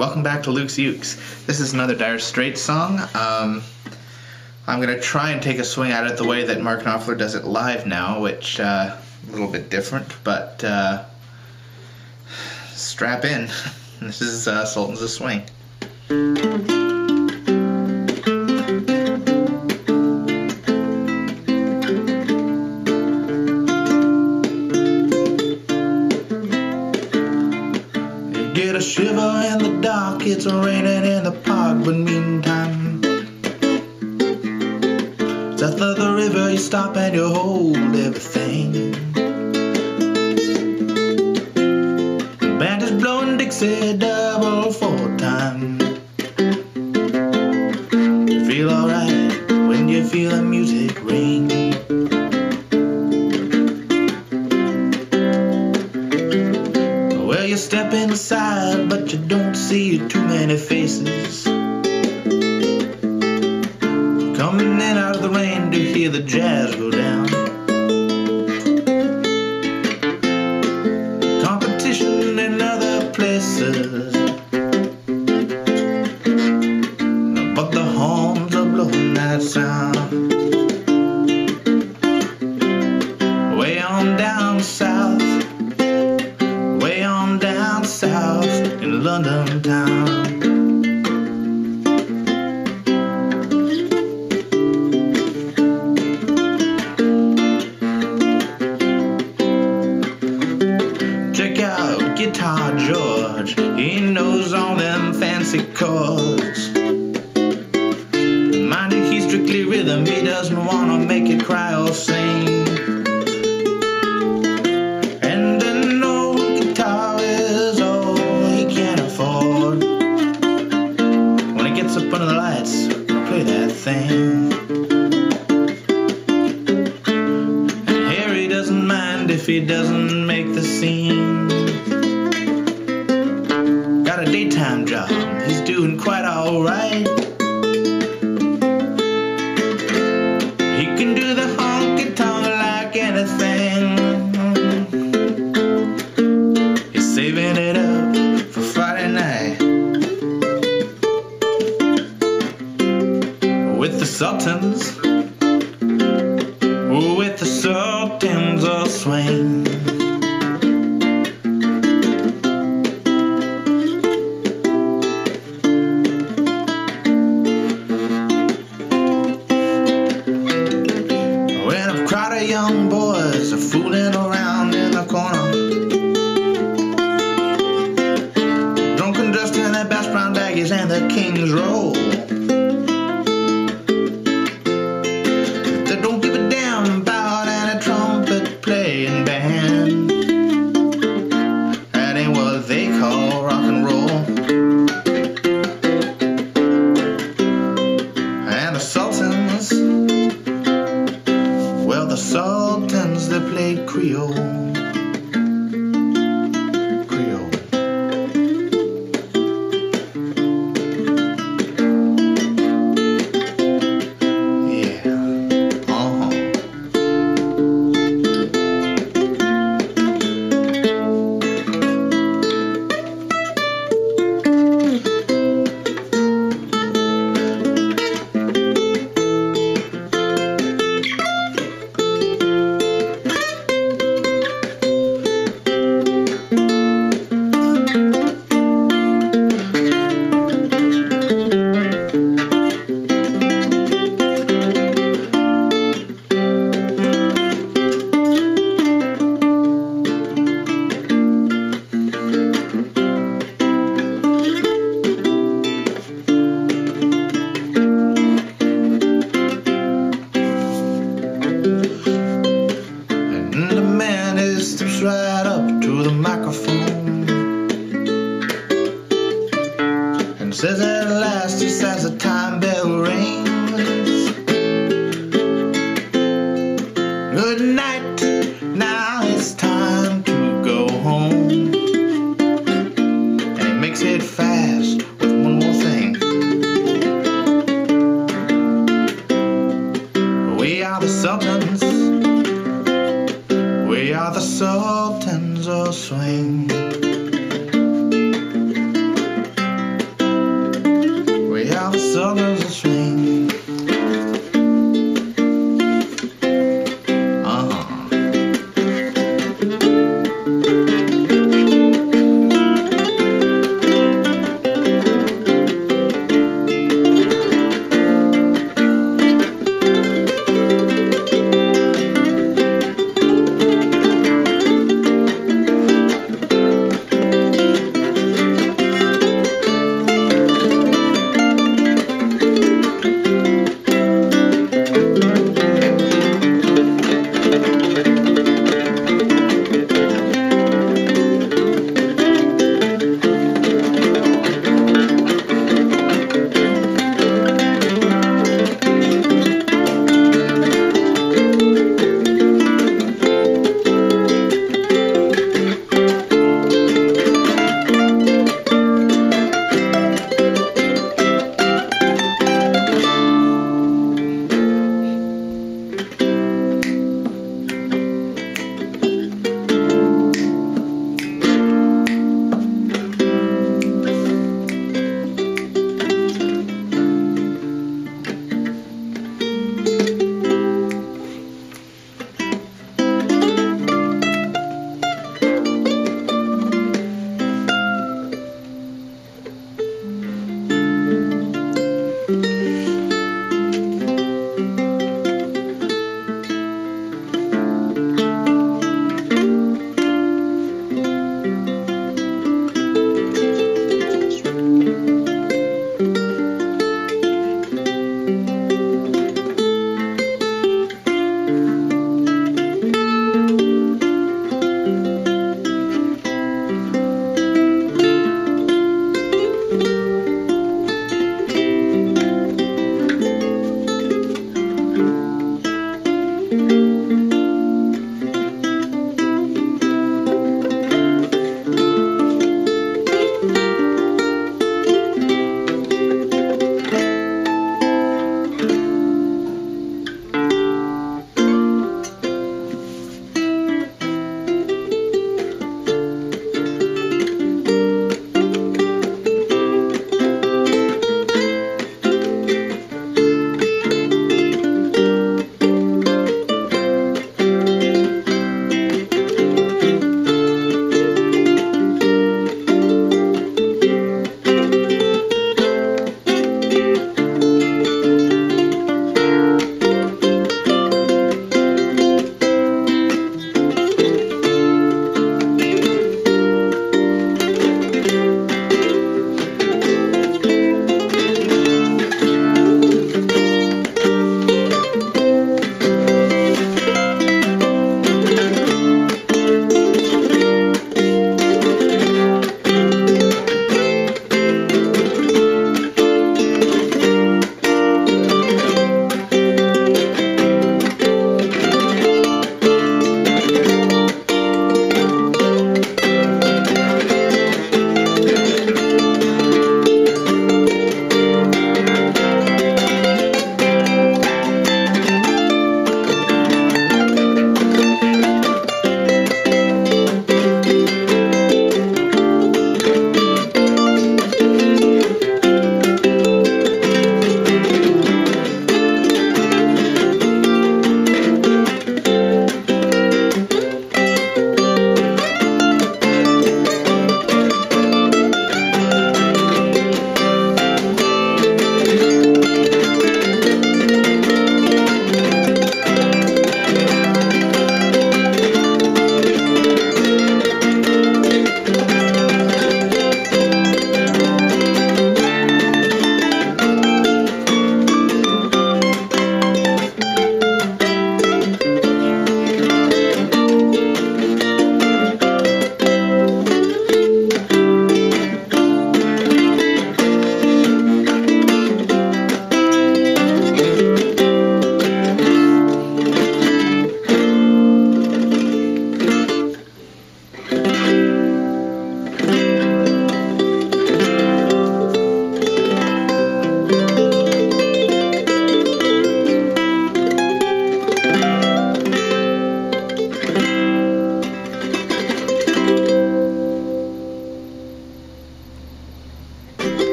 welcome back to Luke's Ukes. This is another Dire Straits song. Um, I'm gonna try and take a swing at it the way that Mark Knopfler does it live now, which uh, a little bit different, but uh, strap in. this is uh, Sultans of Swing. Stop and you hold everything. Band is blowing Dixie double four time. You feel alright when you feel the music ring. Well, you step inside, but you don't see too many faces. Coming in out of the rain to hear the jazz go down. And an old guitar is all he can afford. When he gets up under the lights, he'll play that thing. Harry doesn't mind if he doesn't make the scene. Got a daytime job, he's doing quite alright. With says at others